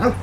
Well,